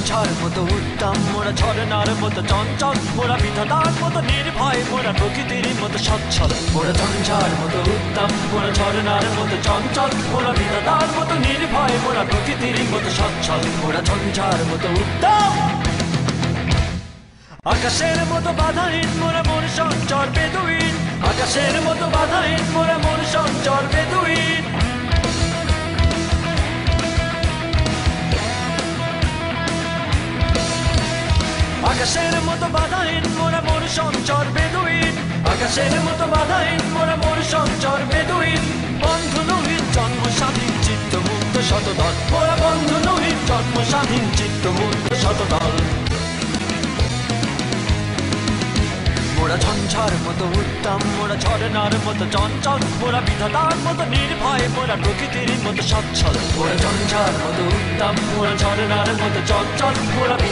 ঝঞ্ঝার মতো উত্তম, মোরা ঝরনার মতো চঞ্চল, মোরা বিধাতার মতো নির্ভয়, মোরা প্রকৃতির মতো সচ্ছল। মোরা ঝঞ্ঝার মতো উত্তম, মোরা ঝরনার মতো চঞ্চল, মোরা বিধাতার মতো নির্ভয়, মোরা প্রকৃতির মতো সচ্ছল। মোরা ঝঞ্ঝার মতো উত্তম। আকাশের মতো বাধাহীন, মোরা মন সঞ্চর বেদুইন। আকাশের মতো বাধাহীন, মোরা আকাশের মতো বাধাহীন, মোরা মোর সঞ্চর বেদুইন। আকাশের মতো বাধাহীন, মোরা মোর সঞ্চর বেদুইন। বন্ধু নহিত জন্ম, স্বাধীন চিত্ত মুক্ত শতদল। মোরা বন্ধু নহিত জন্ম, স্বাধীন চিত্ত মুক্ত শতদল। মোরা ঝঞ্ঝার মতো উত্তম, মোরা ঝরনার মতো চঞ্চল। মোরা বিধাতার মতো নির্ভয়, মোরা প্রকৃতির মতো সচ্ছল। মোরা ঝঞ্ঝার মতো উত্তম, মোরা ঝরনার মতো চঞ্চল।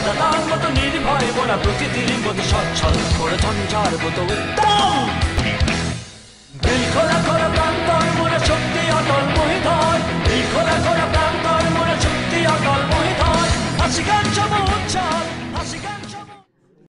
মোরা বিধাতার মতো নির্ভয় বোনা প্রকৃতির মতো সচ্ছল করে ঝঞ্ঝার মতো উত্তম।